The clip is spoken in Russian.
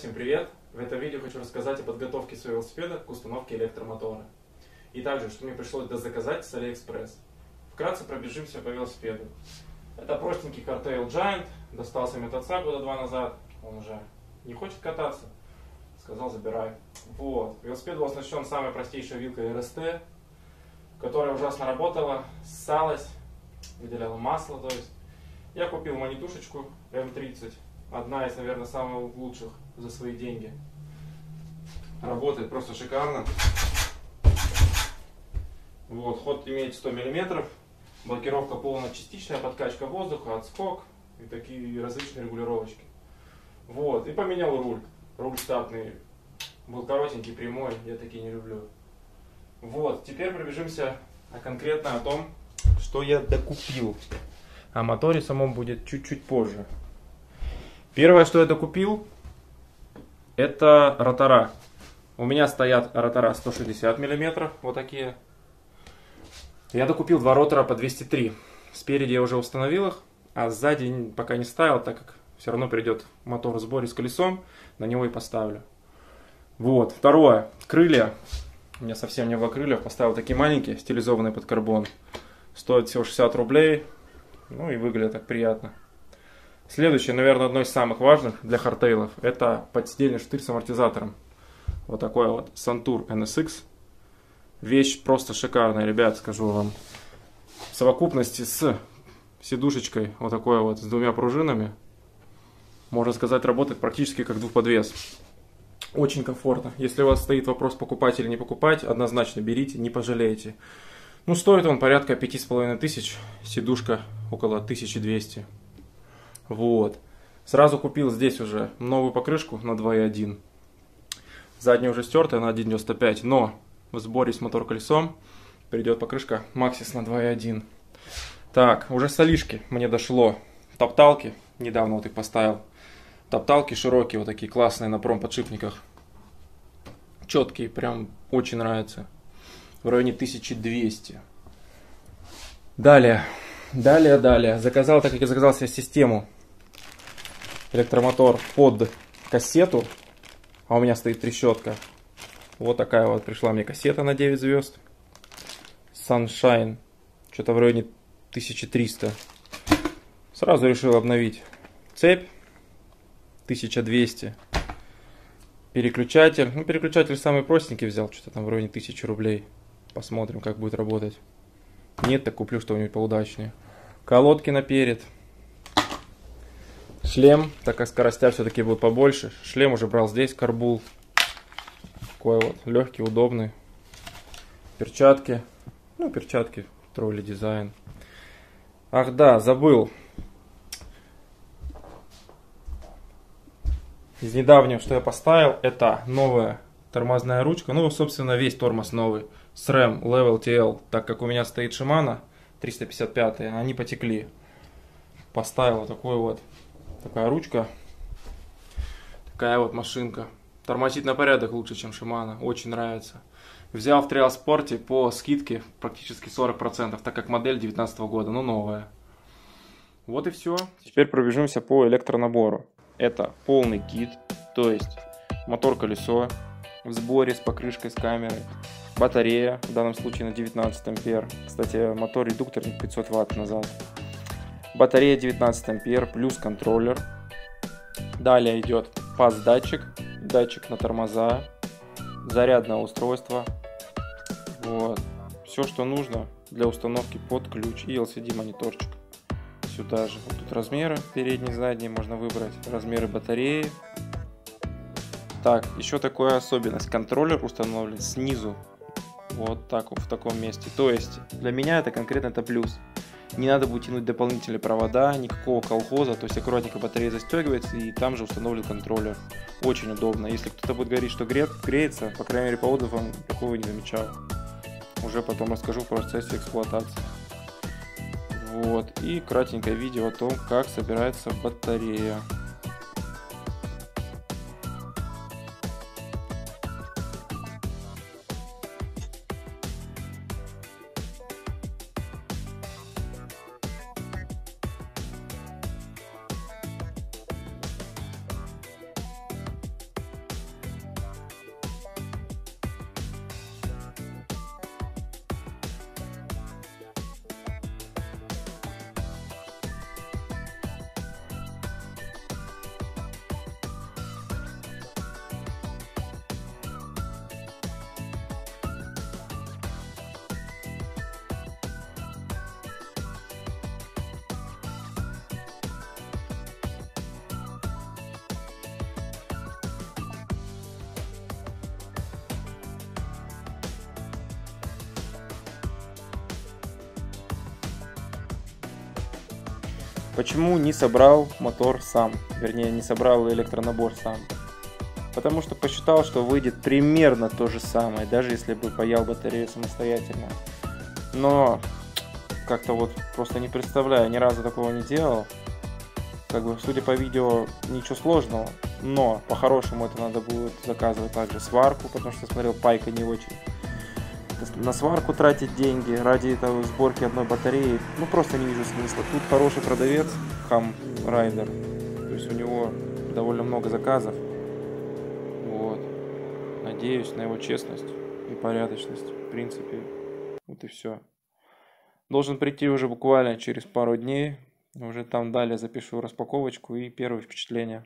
всем привет! В этом видео хочу рассказать о подготовке своего велосипеда к установке электромотора. И также, что мне пришлось дозаказать с AliExpress. Вкратце пробежимся по велосипеду. Это простенький Cartail Giant, достался мне от отца года два назад, он уже не хочет кататься, сказал забирай. Вот. Велосипед был оснащен самой простейшей вилкой RST, которая ужасно работала, ссалась, выделяла масло, то есть. Я купил монетушечку M30, одна из, наверное, самых лучших за свои деньги. Работает просто шикарно. Вот, ход имеет 100 миллиметров, блокировка полная частичная, подкачка воздуха, отскок и такие различные регулировочки. Вот, и поменял руль. Руль штатный был коротенький, прямой, я такие не люблю. Вот, теперь пробежимся конкретно о том, что я докупил. О моторе самом будет чуть-чуть позже. Первое, что я докупил, это ротора. У меня стоят ротора 160 мм, вот такие. Я докупил два ротора по 203. Спереди я уже установил их, а сзади пока не ставил, так как все равно придет мотор в сборе с колесом, на него и поставлю. Вот, второе, крылья. У меня совсем не было крыльев, поставил такие маленькие, стилизованные под карбон. Стоит всего 60 рублей, ну и выглядит так приятно. Следующее, наверное, одно из самых важных для хардтейлов, это подседельный штырь с амортизатором. Вот такой вот Santur NSX. Вещь просто шикарная, ребят, скажу вам. В совокупности с сидушечкой, вот такой вот, с двумя пружинами, можно сказать, работает практически как двухподвес. Очень комфортно. Если у вас стоит вопрос покупать или не покупать, однозначно берите, не пожалеете. Ну, стоит он порядка 5500, сидушка около 1200. Вот. Сразу купил здесь уже новую покрышку на 2.1. Задняя уже стертая на 1.95, но в сборе с мотор-колесом придет покрышка Maxis на 2.1. Так, уже солишки мне дошло. Топталки, недавно вот их поставил. Топталки широкие, вот такие классные на промподшипниках. Четкие, прям очень нравятся. В районе 1200. Далее, далее, далее. Заказал, так как я заказал себе систему электромотор под кассету, а у меня стоит трещотка. Вот такая вот пришла мне кассета на 9 звезд. Sunshine, что-то в районе 1300. Сразу решил обновить цепь 1200. Переключатель, ну переключатель самый простенький взял, что-то там в районе 1000 рублей. Посмотрим, как будет работать. Нет, так куплю что-нибудь поудачнее. Колодки наперед. Шлем, так как скоростя все-таки будут побольше. Шлем уже брал здесь, карбул. Такой вот, легкий, удобный. Перчатки. Ну, перчатки, тролли дизайн. Ах да, забыл. Из недавнего, что я поставил, это новая тормозная ручка. Ну, собственно, весь тормоз новый. SRAM Level TL, так как у меня стоит Shimano 355, они потекли. Поставил вот такой вот Такая ручка. Такая вот машинка. Тормозит на порядок лучше, чем Shimano. Очень нравится. Взял в Триалспорте по скидке практически 40%, так как модель 2019 года, но новая. Вот и все. Теперь пробежимся по электронабору. Это полный кит, то есть мотор-колесо в сборе с покрышкой с камерой, батарея, в данном случае на 19 ампер. Кстати, мотор-редукторник 500 ватт назад батарея 19 ампер плюс контроллер. Далее идет паз-датчик, датчик на тормоза, зарядное устройство. Вот. Все, что нужно для установки под ключ и LCD мониторчик. Сюда же. Вот тут размеры передние, задние можно выбрать. Размеры батареи. Так, еще такая особенность. Контроллер установлен снизу. Вот так вот в таком месте. То есть для меня это конкретно это плюс не надо будет тянуть дополнительные провода, никакого колхоза, то есть аккуратненько батарея застегивается и там же установлен контроллер. Очень удобно. Если кто-то будет говорить, что греет, греется, по крайней мере по отзывам такого не замечал. Уже потом расскажу в процессе эксплуатации. Вот. И кратенькое видео о том, как собирается батарея. Почему не собрал мотор сам? Вернее, не собрал электронабор сам. Потому что посчитал, что выйдет примерно то же самое, даже если бы паял батарею самостоятельно. Но как-то вот просто не представляю, ни разу такого не делал. Как бы, судя по видео, ничего сложного. Но по-хорошему это надо будет заказывать также сварку, потому что смотрел, пайка не очень. На сварку тратить деньги ради этого сборки одной батареи, ну просто не вижу смысла. Тут хороший продавец, Хам Райдер, то есть у него довольно много заказов. Вот. Надеюсь на его честность и порядочность. В принципе, вот и все. Должен прийти уже буквально через пару дней. Уже там далее запишу распаковочку и первые впечатления.